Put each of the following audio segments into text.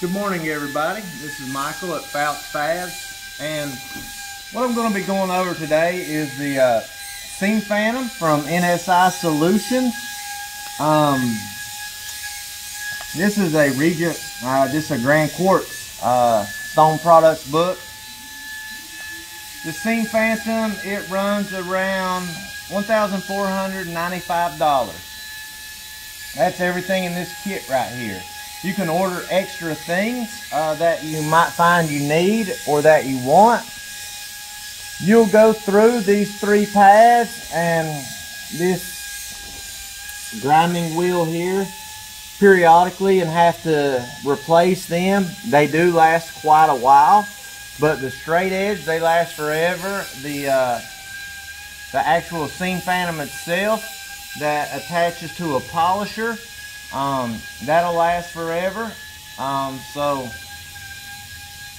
Good morning, everybody. This is Michael at Fouch Fabs, and what I'm going to be going over today is the uh, Seam Phantom from NSI Solutions. Um, this is a Regent, uh, this is a Grand Quartz uh, Stone Products book. The Seam Phantom, it runs around $1,495. That's everything in this kit right here. You can order extra things uh, that you might find you need or that you want. You'll go through these three paths and this grinding wheel here periodically and have to replace them. They do last quite a while, but the straight edge, they last forever. The, uh, the actual seam phantom itself that attaches to a polisher um, that'll last forever. Um, so,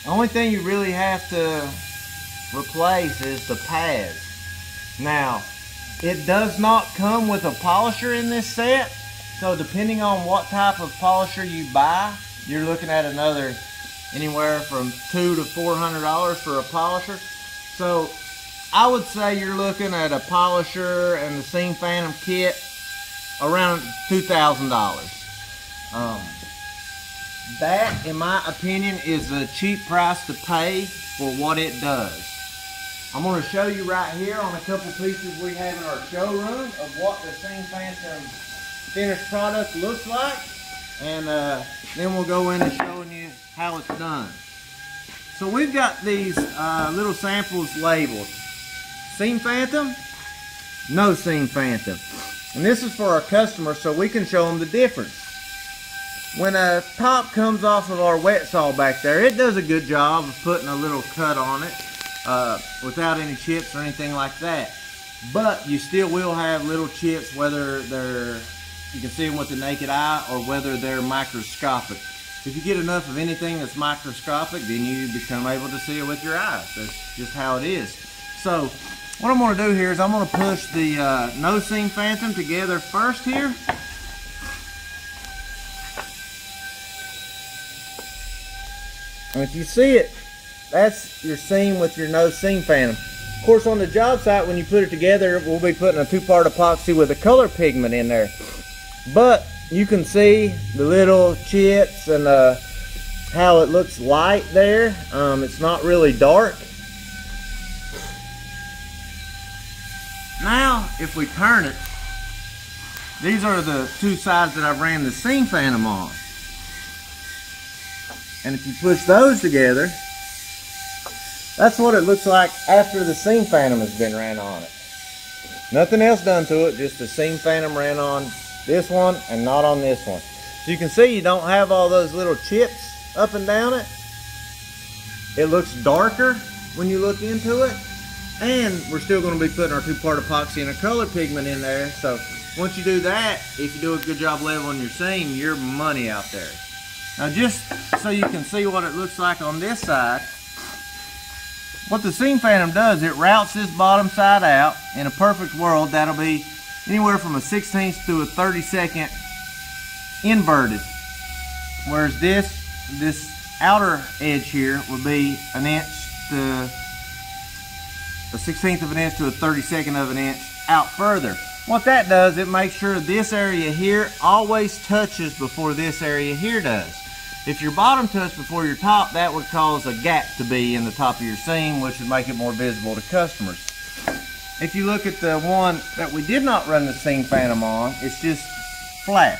the only thing you really have to replace is the pads. Now, it does not come with a polisher in this set. So depending on what type of polisher you buy, you're looking at another anywhere from two to four hundred dollars for a polisher. So I would say you're looking at a polisher and the Seam Phantom kit around $2,000. Um, that, in my opinion, is a cheap price to pay for what it does. I'm going to show you right here on a couple pieces we have in our showroom of what the Seam Phantom finished product looks like. And uh, then we'll go into showing you how it's done. So we've got these uh, little samples labeled. Seam Phantom, no Seam Phantom. And this is for our customers so we can show them the difference. When a top comes off of our wet saw back there, it does a good job of putting a little cut on it uh, without any chips or anything like that. But you still will have little chips whether they're, you can see them with the naked eye or whether they're microscopic. If you get enough of anything that's microscopic, then you become able to see it with your eyes. That's just how it is. So what I'm going to do here is I'm going to push the uh, no seam phantom together first here. And if you see it, that's your seam with your no seam phantom. Of course, on the job site, when you put it together, we'll be putting a two-part epoxy with a color pigment in there. But you can see the little chips and uh, how it looks light there. Um, it's not really dark. Now, if we turn it, these are the two sides that I ran the seam phantom on. And if you push those together, that's what it looks like after the seam phantom has been ran on it. Nothing else done to it, just the seam phantom ran on this one and not on this one. So you can see you don't have all those little chips up and down it. It looks darker when you look into it. And we're still going to be putting our two-part epoxy and a color pigment in there. So once you do that, if you do a good job leveling your seam, you're money out there. Now just so you can see what it looks like on this side, what the Seam Phantom does, it routes this bottom side out. In a perfect world, that'll be anywhere from a 16th to a 32nd inverted. Whereas this, this outer edge here would be an inch to a 16th of an inch to a 32nd of an inch out further. What that does, it makes sure this area here always touches before this area here does. If your bottom touched before your top, that would cause a gap to be in the top of your seam, which would make it more visible to customers. If you look at the one that we did not run the seam phantom on, it's just flat.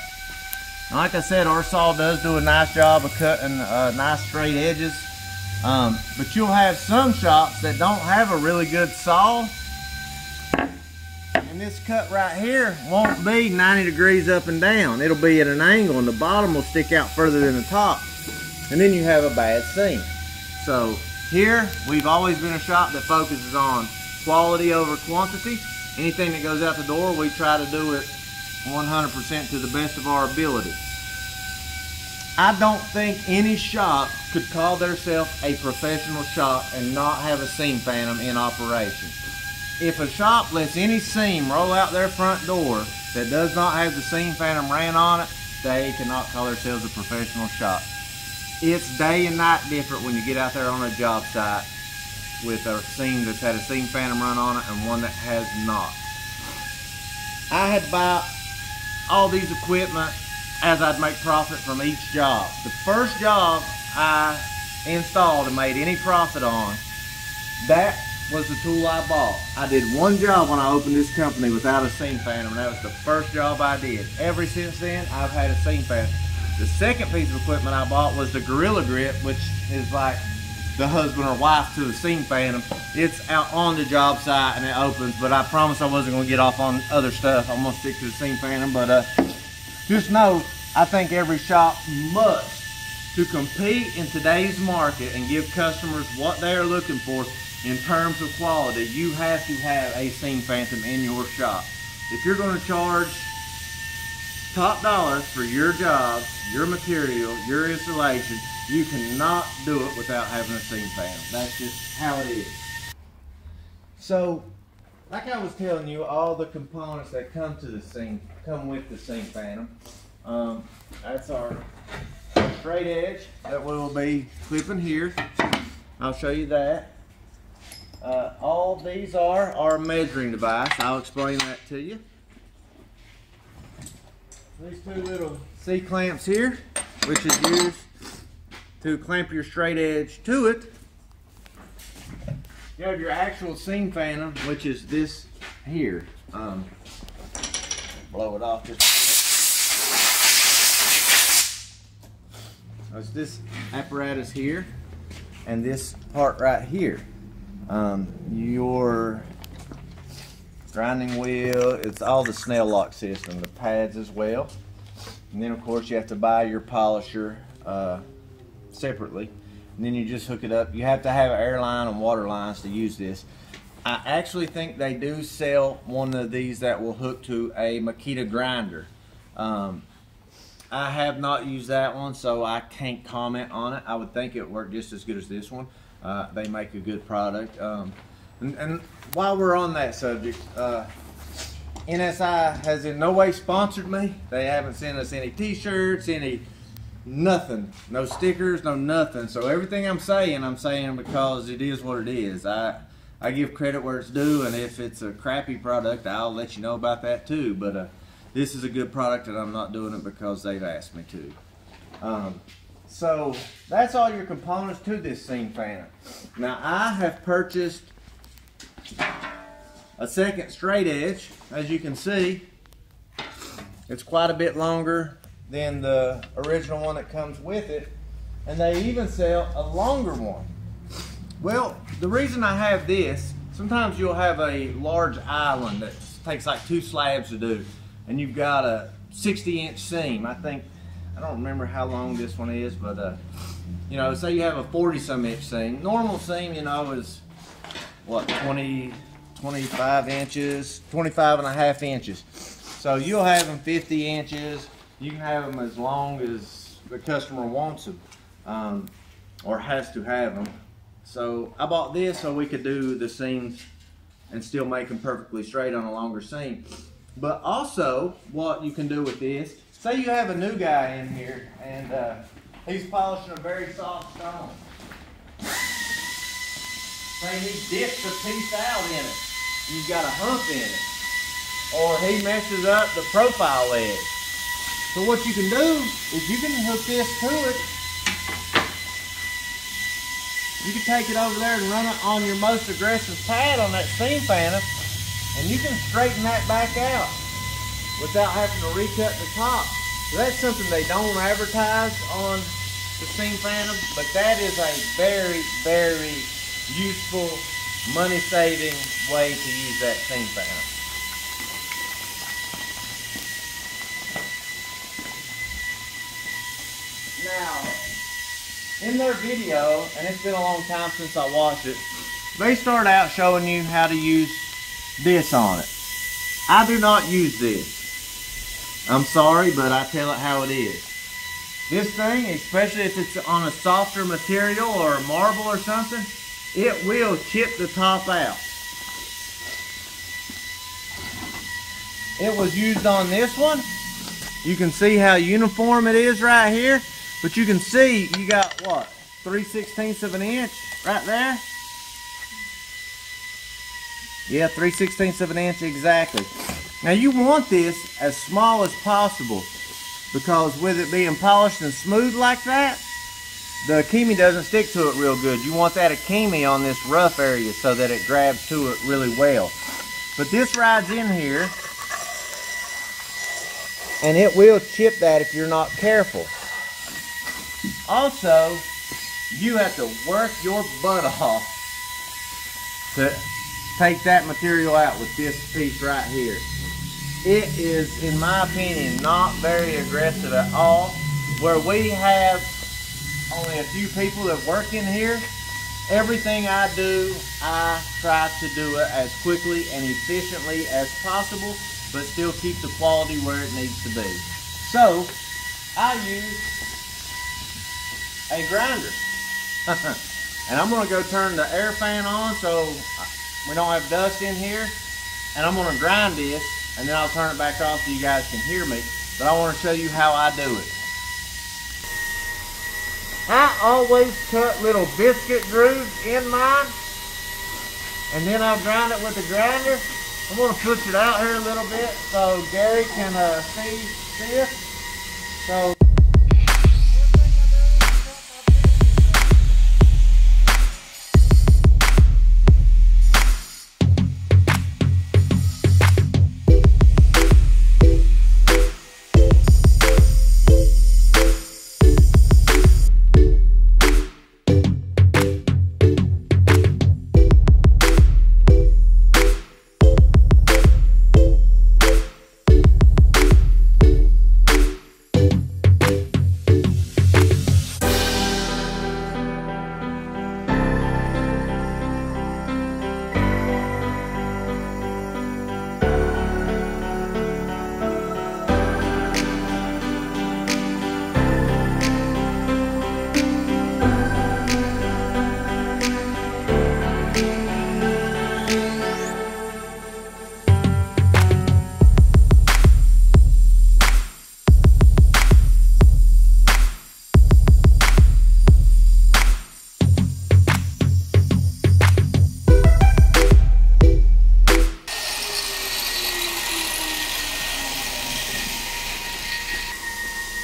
Like I said, our saw does do a nice job of cutting uh, nice straight edges um, but you'll have some shops that don't have a really good saw. And this cut right here won't be 90 degrees up and down. It'll be at an angle and the bottom will stick out further than the top. And then you have a bad seam. So here, we've always been a shop that focuses on quality over quantity. Anything that goes out the door, we try to do it 100% to the best of our ability. I don't think any shop could call themselves a professional shop and not have a seam phantom in operation. If a shop lets any seam roll out their front door that does not have the seam phantom ran on it, they cannot call themselves a professional shop. it's day and night different when you get out there on a job site with a seam that's had a seam phantom run on it and one that has not. I had bought all these equipment as I'd make profit from each job. The first job I installed and made any profit on, that was the tool I bought. I did one job when I opened this company without a seam phantom, and that was the first job I did. Ever since then, I've had a seam phantom. The second piece of equipment I bought was the Gorilla Grip, which is like the husband or wife to the seam phantom. It's out on the job site and it opens, but I promised I wasn't gonna get off on other stuff. I'm gonna stick to the seam phantom, but uh, just know, I think every shop must to compete in today's market and give customers what they are looking for in terms of quality, you have to have a seam phantom in your shop. If you're going to charge top dollars for your job, your material, your installation, you cannot do it without having a seam phantom. That's just how it is. So, like I was telling you, all the components that come to the seam come with the seam phantom. Um, that's our straight edge that we'll be clipping here. I'll show you that. Uh, all these are our measuring device. I'll explain that to you. These two little C-clamps here, which is used to clamp your straight edge to it. You have your actual seam phantom, which is this here. Um, blow it off just It's this apparatus here and this part right here. Um, your grinding wheel, it's all the snail lock system, the pads as well. And then of course you have to buy your polisher uh, separately. And then you just hook it up. You have to have air line and water lines to use this. I actually think they do sell one of these that will hook to a Makita grinder. Um, I have not used that one, so I can't comment on it. I would think it worked just as good as this one. Uh, they make a good product. Um, and, and, while we're on that subject, uh, NSI has in no way sponsored me. They haven't sent us any t-shirts, any nothing, no stickers, no nothing. So everything I'm saying, I'm saying because it is what it is. I I give credit where it's due, and if it's a crappy product, I'll let you know about that too. But uh, this is a good product and I'm not doing it because they've asked me to. Um, so that's all your components to this seam fan. Now I have purchased a second straight edge. As you can see, it's quite a bit longer than the original one that comes with it. And they even sell a longer one. Well, the reason I have this, sometimes you'll have a large island that takes like two slabs to do and you've got a 60 inch seam. I think, I don't remember how long this one is, but uh, you know, say you have a 40 some inch seam. Normal seam, you know, is what, 20, 25 inches, 25 and a half inches. So you'll have them 50 inches. You can have them as long as the customer wants them um, or has to have them. So I bought this so we could do the seams and still make them perfectly straight on a longer seam. But also, what you can do with this, say you have a new guy in here and uh, he's polishing a very soft stone. Say he dips a piece out in it. You've got a hump in it. Or he messes up the profile edge. So what you can do is you can hook this to it. You can take it over there and run it on your most aggressive pad on that seam phantom and you can straighten that back out without having to recut the top. So that's something they don't advertise on the Seam Phantom, but that is a very, very useful, money-saving way to use that Seam Phantom. In their video, and it's been a long time since I watched it, they start out showing you how to use this on it. I do not use this. I'm sorry, but I tell it how it is. This thing, especially if it's on a softer material or a marble or something, it will chip the top out. It was used on this one. You can see how uniform it is right here. But you can see you got what? 3 sixteenths of an inch right there? Yeah, 3 sixteenths of an inch exactly. Now you want this as small as possible because with it being polished and smooth like that, the Akemi doesn't stick to it real good. You want that Akemi on this rough area so that it grabs to it really well. But this rides in here and it will chip that if you're not careful. Also, you have to work your butt off to take that material out with this piece right here. It is, in my opinion, not very aggressive at all. Where we have only a few people that work in here, everything I do, I try to do it as quickly and efficiently as possible, but still keep the quality where it needs to be. So, I use a grinder. and I'm gonna go turn the air fan on so we don't have dust in here. And I'm gonna grind this and then I'll turn it back off so you guys can hear me. But I wanna show you how I do it. I always cut little biscuit grooves in mine and then I'll grind it with the grinder. I'm gonna push it out here a little bit so Gary can uh, see this. So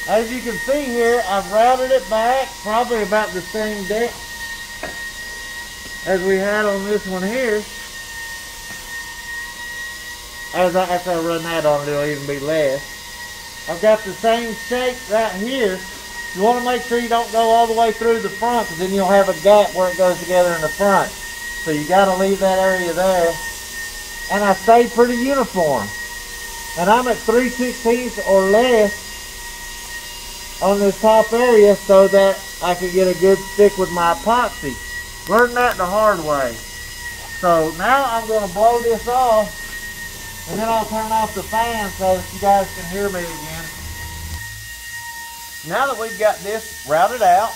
As you can see here, I've routed it back probably about the same depth as we had on this one here. As I, after I run that on, it'll even be less. I've got the same shape right here. You want to make sure you don't go all the way through the front because then you'll have a gap where it goes together in the front. So you got to leave that area there. And I stay pretty uniform. And I'm at 3 16ths or less on this top area so that I can get a good stick with my epoxy. Learned that the hard way. So now I'm going to blow this off and then I'll turn off the fan so that you guys can hear me again. Now that we've got this routed out,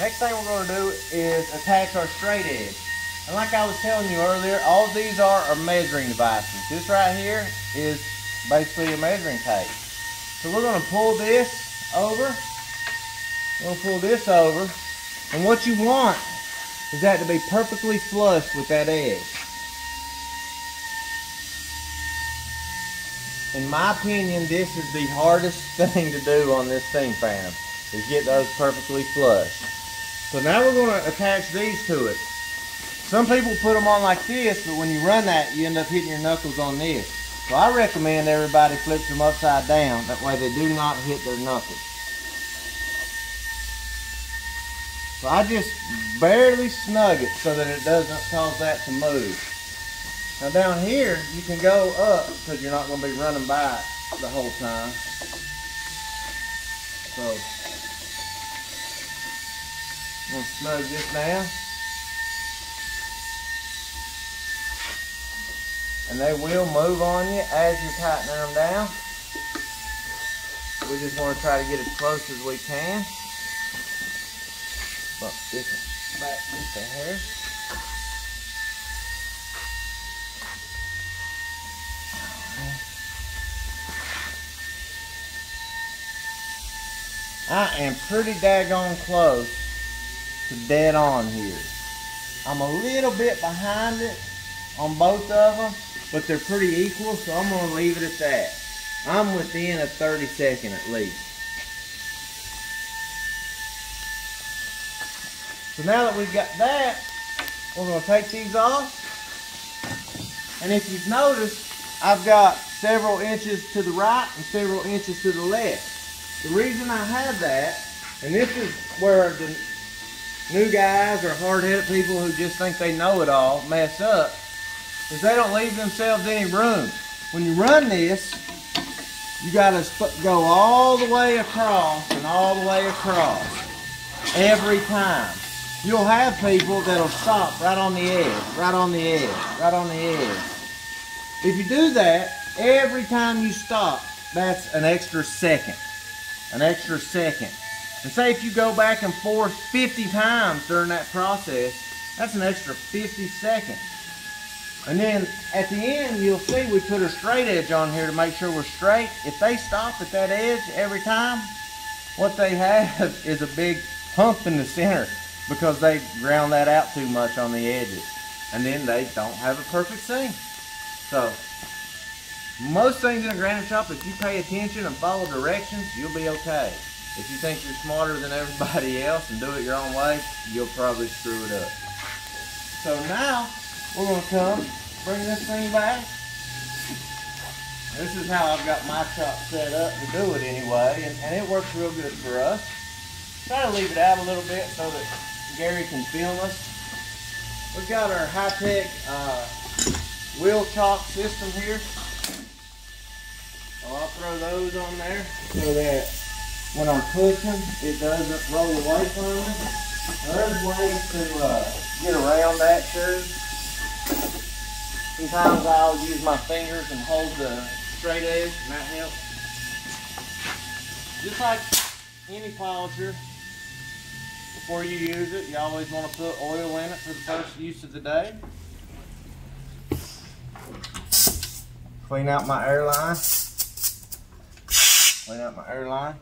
next thing we're going to do is attach our straight edge. And like I was telling you earlier, all these are, are measuring devices. This right here is basically a measuring tape. So we're going to pull this over. We'll pull this over. And what you want is that to be perfectly flush with that edge. In my opinion, this is the hardest thing to do on this Thing Phantom, is get those perfectly flush. So now we're going to attach these to it. Some people put them on like this, but when you run that, you end up hitting your knuckles on this. So I recommend everybody flips them upside down. That way they do not hit their knuckles. So I just barely snug it so that it doesn't cause that to move. Now down here, you can go up because you're not going to be running by it the whole time. So, I'm going to snug this down. And they will move on you as you're tightening them down. We just want to try to get as close as we can. Bump this one back just a hair. I am pretty daggone close to dead on here. I'm a little bit behind it on both of them, but they're pretty equal, so I'm gonna leave it at that. I'm within a 30 second at least. So now that we've got that, we're gonna take these off. And if you've noticed, I've got several inches to the right and several inches to the left. The reason I have that, and this is where the new guys or hard-headed people who just think they know it all mess up, is they don't leave themselves any room. When you run this, you gotta go all the way across and all the way across every time. You'll have people that'll stop right on the edge, right on the edge, right on the edge. If you do that, every time you stop, that's an extra second an extra second. And say if you go back and forth 50 times during that process, that's an extra 50 seconds. And then at the end, you'll see we put a straight edge on here to make sure we're straight. If they stop at that edge every time, what they have is a big hump in the center because they ground that out too much on the edges. And then they don't have a perfect seam. So most things in a granite shop, if you pay attention and follow directions, you'll be okay. If you think you're smarter than everybody else and do it your own way, you'll probably screw it up. So now, we're to come, bring this thing back. This is how I've got my chop set up to do it anyway, and, and it works real good for us. Try to leave it out a little bit so that Gary can film us. We've got our high-tech uh, wheel chop system here. So I'll throw those on there so that when I'm pushing, it doesn't roll away from me. There's ways to uh, get around that too. Sometimes I'll use my fingers and hold the straight edge, and that helps. Just like any polisher, before you use it, you always want to put oil in it for the first use of the day. Clean out my airline clean out my airline.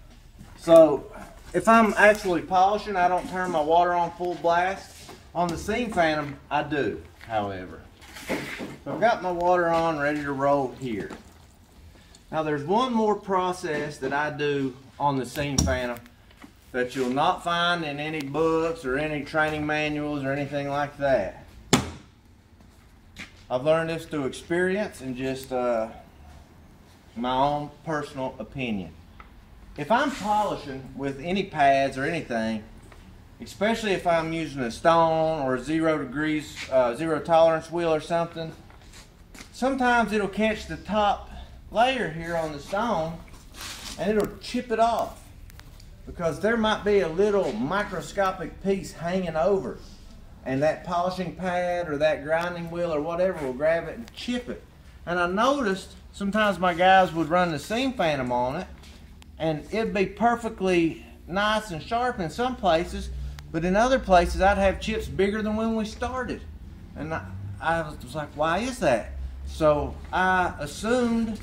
So if I'm actually polishing, I don't turn my water on full blast. On the Seam Phantom, I do, however. So I've got my water on, ready to roll here. Now there's one more process that I do on the Seam Phantom that you'll not find in any books or any training manuals or anything like that. I've learned this through experience and just uh, my own personal opinion. If I'm polishing with any pads or anything, especially if I'm using a stone or a zero degrees, uh, zero tolerance wheel or something, sometimes it'll catch the top layer here on the stone and it'll chip it off because there might be a little microscopic piece hanging over and that polishing pad or that grinding wheel or whatever will grab it and chip it. And I noticed sometimes my guys would run the seam phantom on it and it'd be perfectly nice and sharp in some places but in other places I'd have chips bigger than when we started and I, I was like why is that so I assumed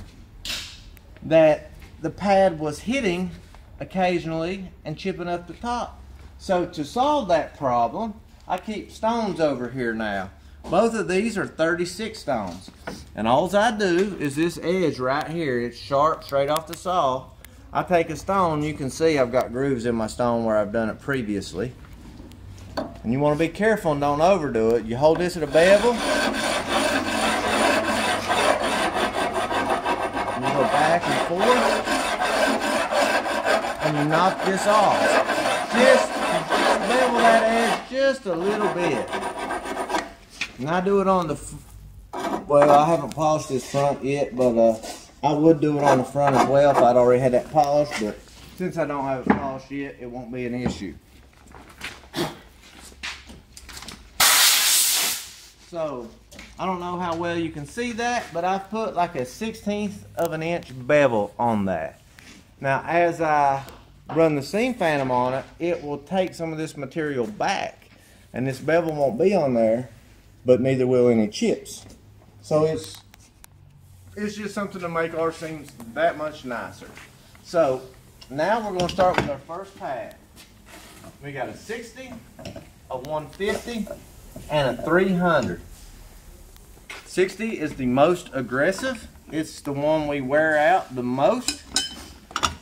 that the pad was hitting occasionally and chipping up the top so to solve that problem I keep stones over here now both of these are 36 stones. And all I do is this edge right here, it's sharp straight off the saw. I take a stone, you can see I've got grooves in my stone where I've done it previously. And you want to be careful and don't overdo it. You hold this at a bevel. And you go back and forth. And you knock this off. Just bevel that edge just a little bit. And I do it on the, well, I haven't polished this front yet, but uh, I would do it on the front as well if I'd already had that polished, but since I don't have it polished yet, it won't be an issue. So, I don't know how well you can see that, but I've put like a 16th of an inch bevel on that. Now, as I run the seam phantom on it, it will take some of this material back, and this bevel won't be on there but neither will any chips. So it's it's just something to make our seams that much nicer. So now we're gonna start with our first pad. We got a 60, a 150, and a 300. 60 is the most aggressive. It's the one we wear out the most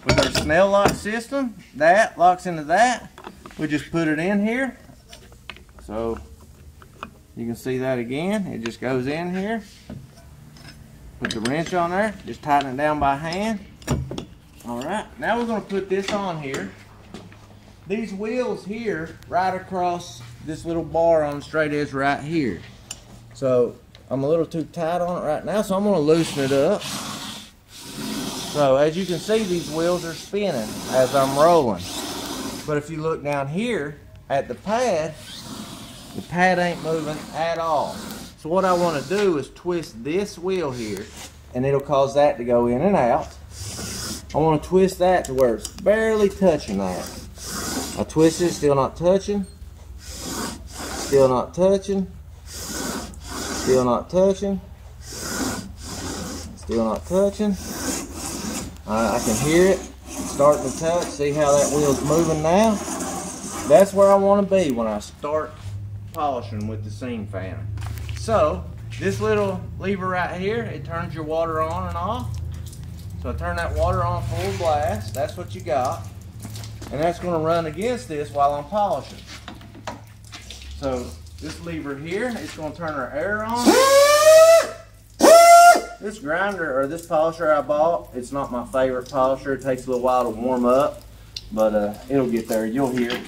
with our snail lock system. That locks into that. We just put it in here. So you can see that again. It just goes in here. Put the wrench on there. Just tighten it down by hand. All right, now we're gonna put this on here. These wheels here, right across this little bar on straight edge right here. So I'm a little too tight on it right now, so I'm gonna loosen it up. So as you can see, these wheels are spinning as I'm rolling. But if you look down here at the pad, the pad ain't moving at all. So what I wanna do is twist this wheel here, and it'll cause that to go in and out. I want to twist that to where it's barely touching that. I twist it, still not touching. Still not touching. Still not touching. Still not touching. I can hear it starting to touch. See how that wheel's moving now? That's where I want to be when I start polishing with the seam fan. So, this little lever right here, it turns your water on and off. So I turn that water on full blast. That's what you got. And that's going to run against this while I'm polishing. So this lever here is going to turn our air on. This grinder or this polisher I bought, it's not my favorite polisher. It takes a little while to warm up, but uh, it'll get there. You'll hear it.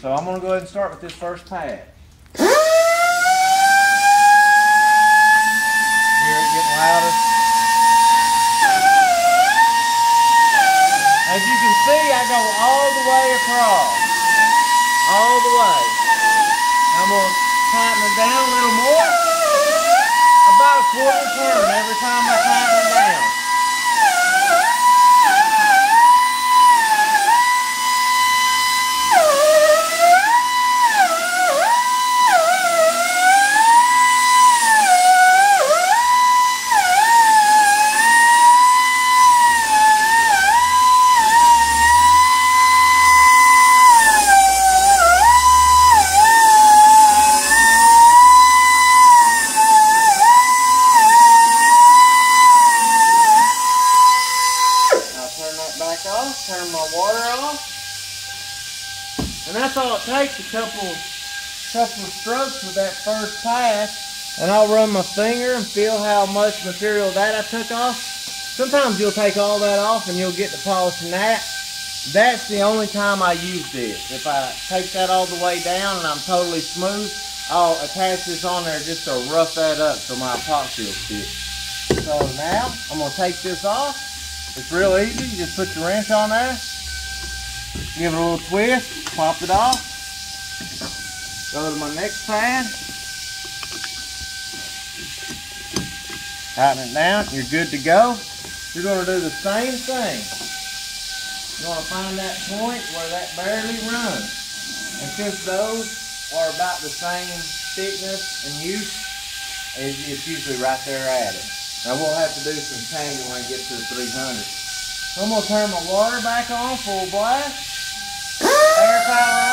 So I'm going to go ahead and start with this first pad. Across. All the way. I'm going to tighten it down a little more. About a quarter turn every time I tighten it down. A couple, couple strokes with that first pass, and I'll run my finger and feel how much material that I took off. Sometimes you'll take all that off and you'll get to polishing that. That's the only time I use this. If I take that all the way down and I'm totally smooth, I'll attach this on there just to rough that up so my epoxy will stick. So now I'm gonna take this off. It's real easy. You just put your wrench on there, give it a little twist, pop it off, Go to my next pad. Tighten it down, you're good to go. You're gonna do the same thing. You're gonna find that point where that barely runs. And since those are about the same thickness and use, it's usually right there at it. Now we'll have to do some changing when I get to the 300. So I'm gonna turn my water back on full blast. Air power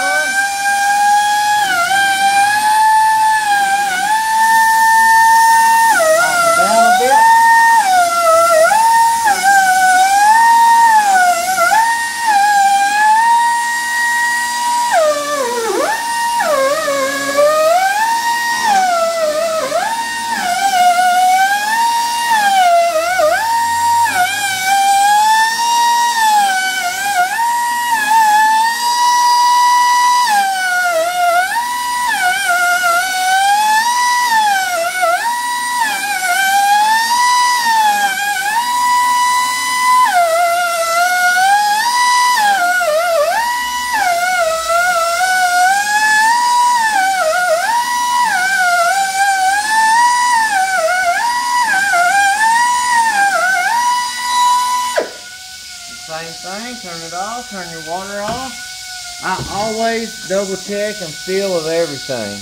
on. double check and feel of everything.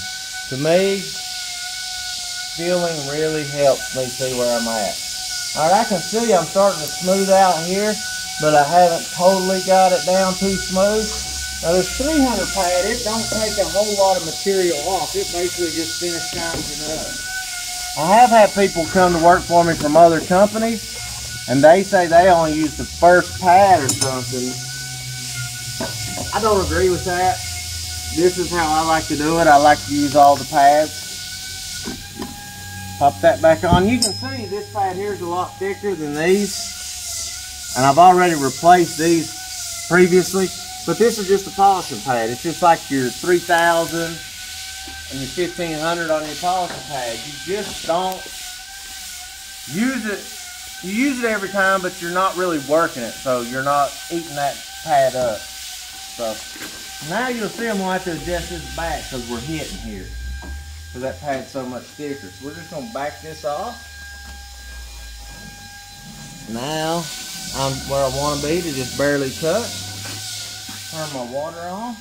To me, feeling really helps me see where I'm at. Alright, I can see I'm starting to smooth out here. but I haven't totally got it down too smooth. Now this 300 pad, it don't take a whole lot of material off. It basically just finish shines it up. I have had people come to work for me from other companies, and they say they only use the first pad or something. I don't agree with that. This is how I like to do it. I like to use all the pads. Pop that back on. You can see this pad here is a lot thicker than these. And I've already replaced these previously. But this is just a polishing pad. It's just like your 3000 and your 1500 on your polishing pad. You just don't use it. You use it every time, but you're not really working it. So you're not eating that pad up. So now you'll see I'm going to have to adjust this back because we're hitting here. Because that pad's so much thicker. So we're just going to back this off. Now I'm where I want to be to just barely cut. Turn my water on.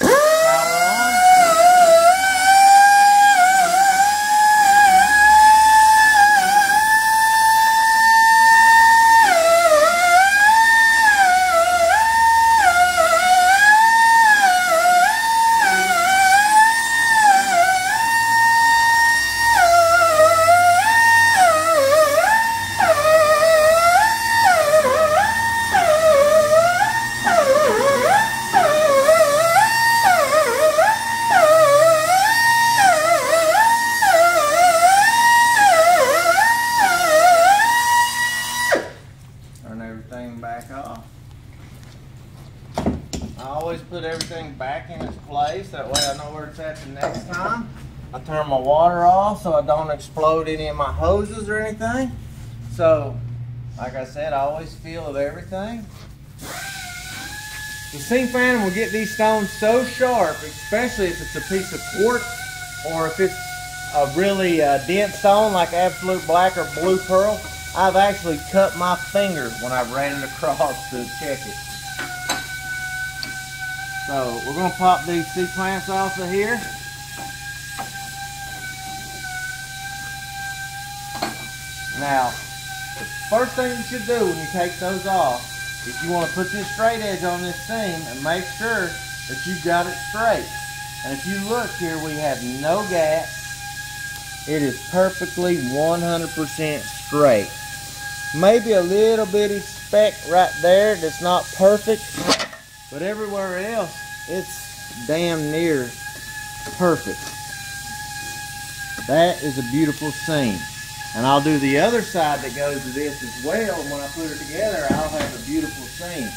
put don't explode any of my hoses or anything. So, like I said, I always feel of everything. The Sing fan will get these stones so sharp, especially if it's a piece of quartz or if it's a really uh, dense stone like Absolute Black or Blue Pearl. I've actually cut my finger when I ran it across to check it. So we're to pop these C-clamps off of here. Now, the first thing you should do when you take those off is you want to put this straight edge on this seam and make sure that you've got it straight. And if you look here, we have no gaps. It is perfectly 100% straight. Maybe a little bitty speck right there that's not perfect, but everywhere else, it's damn near perfect. That is a beautiful seam. And I'll do the other side that goes to this as well. And when I put it together, I'll have a beautiful seam.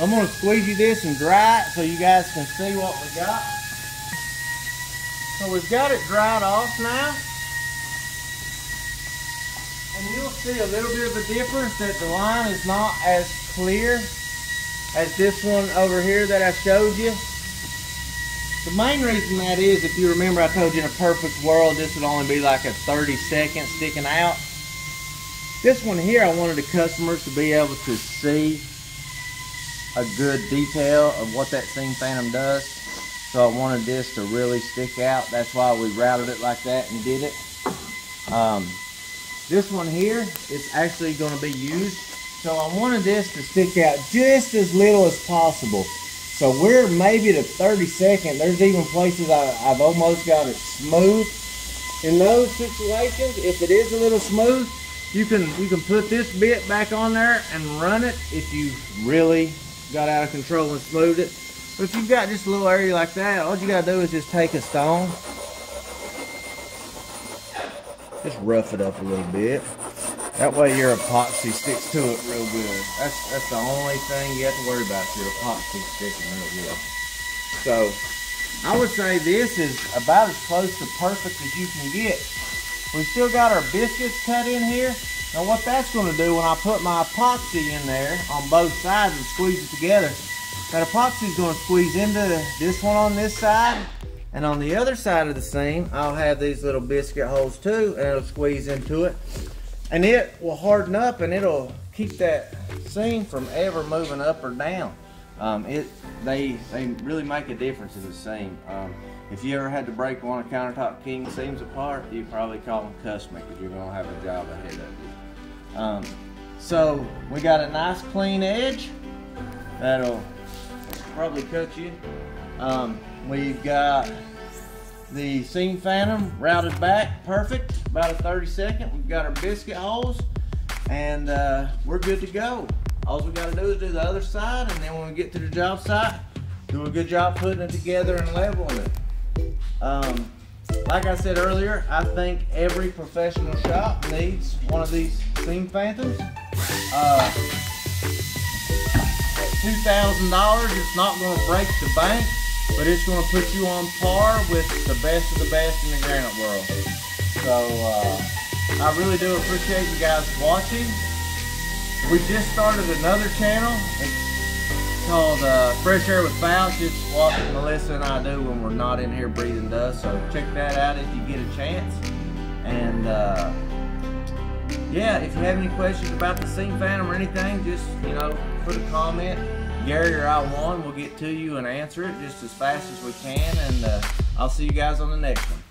I'm to squeeze you this and dry it so you guys can see what we got. So we've got it dried off now. And you'll see a little bit of a difference that the line is not as clear as this one over here that I showed you. The main reason that is, if you remember I told you in a perfect world this would only be like a 30 second sticking out. This one here I wanted the customers to be able to see a good detail of what that Seam Phantom does. So I wanted this to really stick out. That's why we routed it like that and did it. Um, this one here is actually going to be used so I wanted this to stick out just as little as possible. So we're maybe the 30 second. There's even places I, have almost got it smooth. In those situations, if it is a little smooth, you can you can put this bit back on there and run it if you really got out of control and smoothed it. But if you've got just a little area like that, all you gotta do is just take a stone, just rough it up a little bit. That way your epoxy sticks to it real good. That's that's the only thing you have to worry about, your epoxy sticking real good. So, I would say this is about as close to perfect as you can get. We still got our biscuits cut in here. Now what that's going to do when I put my epoxy in there on both sides and squeeze it together, that epoxy is going to squeeze into this one on this side and on the other side of the seam, I'll have these little biscuit holes too, and it'll squeeze into it and it will harden up and it'll keep that seam from ever moving up or down. Um, it they they really make a difference in the seam. Um, if you ever had to break one of countertop king seams apart, you probably call them customer because you're gonna have a job ahead of you. Um, So we got a nice clean edge that'll probably cut you. Um, we've got the seam phantom routed back perfect, about a 30 second. We've got our biscuit holes and uh, we're good to go. All we gotta do is do the other side and then when we get to the job site, do a good job putting it together and leveling it. Um, like I said earlier, I think every professional shop needs one of these seam phantoms. Uh, at $2,000, it's not gonna break the bank, but it's gonna put you on par with the best of the best in the granite world. So, uh, I really do appreciate you guys watching. We just started another channel. It's called uh, Fresh Air with Fouch. It's what Melissa and I do when we're not in here breathing dust. So check that out if you get a chance. And uh, yeah, if you have any questions about the Seam Phantom or anything, just you know put a comment. Gary or I one will get to you and answer it just as fast as we can. And uh, I'll see you guys on the next one.